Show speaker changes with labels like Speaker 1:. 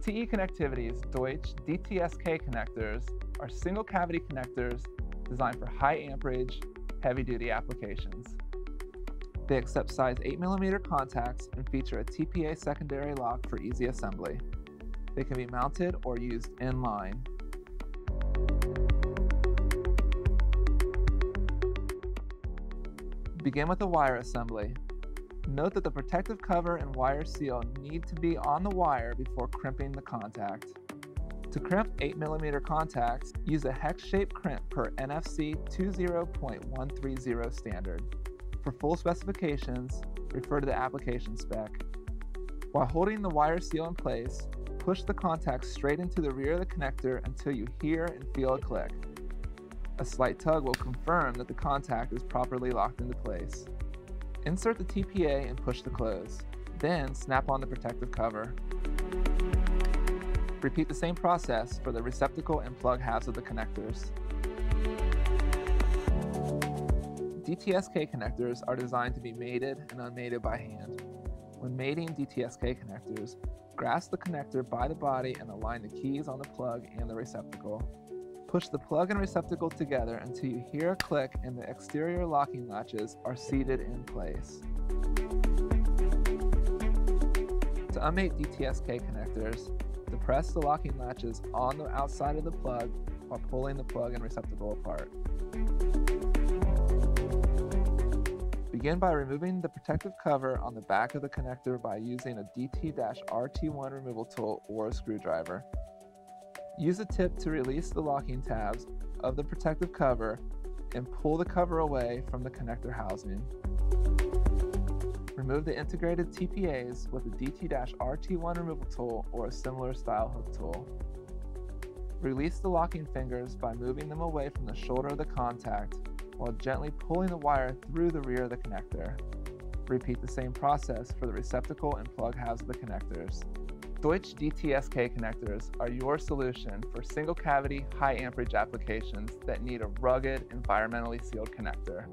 Speaker 1: Connectivity's Deutsch DTSK connectors are single cavity connectors designed for high amperage, heavy duty applications. They accept size 8mm contacts and feature a TPA secondary lock for easy assembly. They can be mounted or used in line. Begin with the wire assembly. Note that the protective cover and wire seal need to be on the wire before crimping the contact. To crimp 8mm contacts, use a hex-shaped crimp per NFC 20.130 standard. For full specifications, refer to the application spec. While holding the wire seal in place, push the contact straight into the rear of the connector until you hear and feel a click. A slight tug will confirm that the contact is properly locked into place. Insert the TPA and push to close. Then snap on the protective cover. Repeat the same process for the receptacle and plug halves of the connectors. DTSK connectors are designed to be mated and unmated by hand. When mating DTSK connectors, grasp the connector by the body and align the keys on the plug and the receptacle. Push the plug and receptacle together until you hear a click and the exterior locking latches are seated in place. To unmate DTSK connectors, depress the locking latches on the outside of the plug while pulling the plug and receptacle apart. Begin by removing the protective cover on the back of the connector by using a DT-RT1 removal tool or a screwdriver. Use a tip to release the locking tabs of the protective cover and pull the cover away from the connector housing. Remove the integrated TPAs with a DT-RT1 removal tool or a similar style hook tool. Release the locking fingers by moving them away from the shoulder of the contact while gently pulling the wire through the rear of the connector. Repeat the same process for the receptacle and plug halves of the connectors. Deutsch DTSK connectors are your solution for single cavity, high amperage applications that need a rugged, environmentally sealed connector.